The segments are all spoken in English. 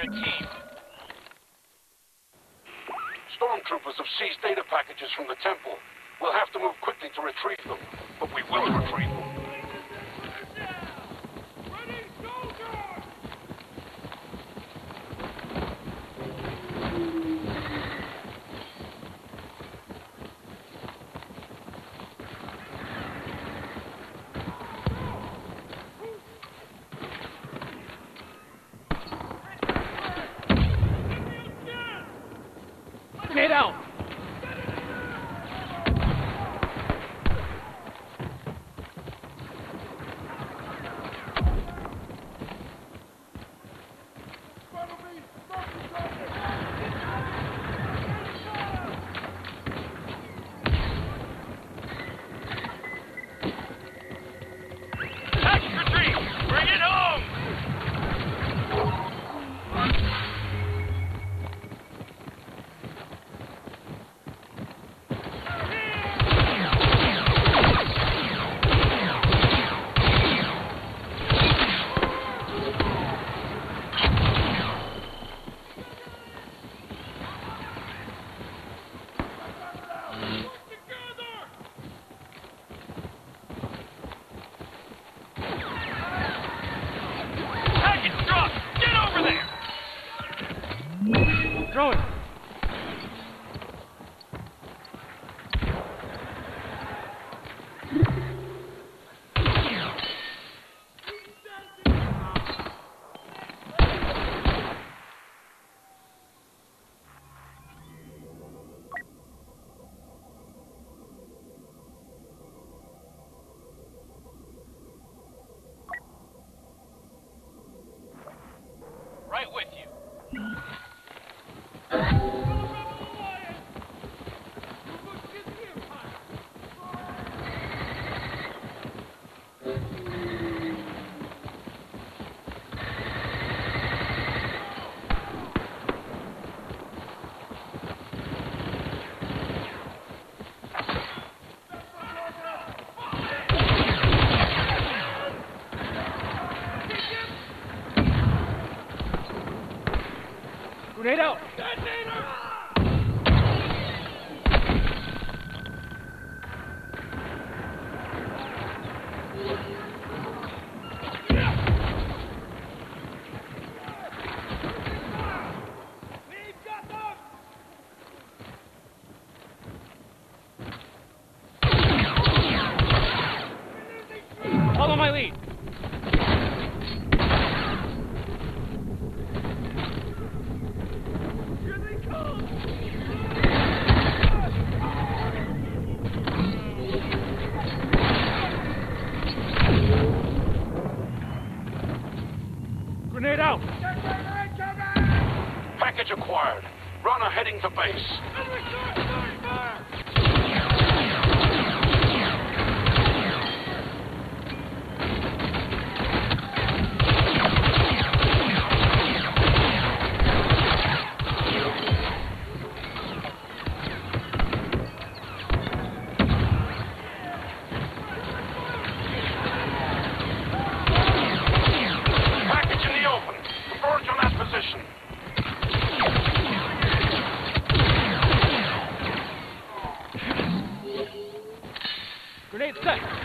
We're a team. Stormtroopers have seized data packages from the temple. We'll have to move quickly to retrieve them, but we will retrieve them. Get out! Throw! Right with you. Follow my lead. Grenade out! Package acquired. Runner heading to base. Grenade set!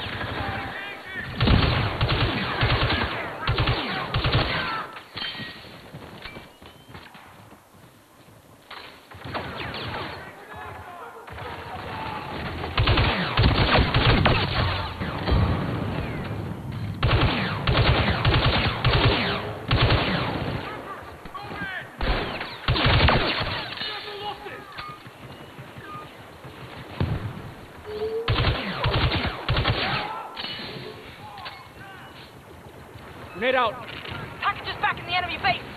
Grenade out! Package is back in the enemy base.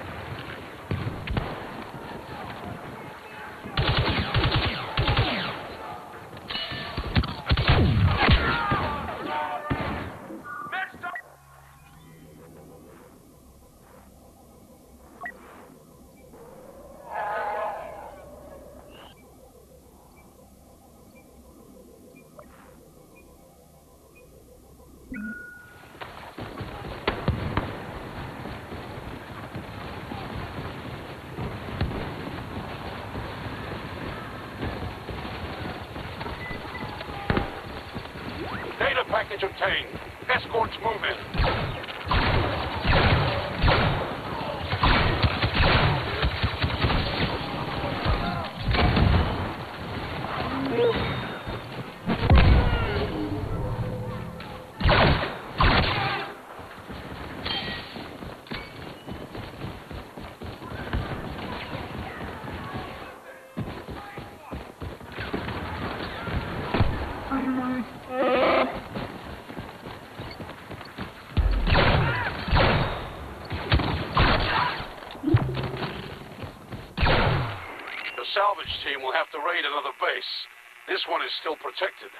Package obtained. Escorts move salvage team will have to raid another base. This one is still protected.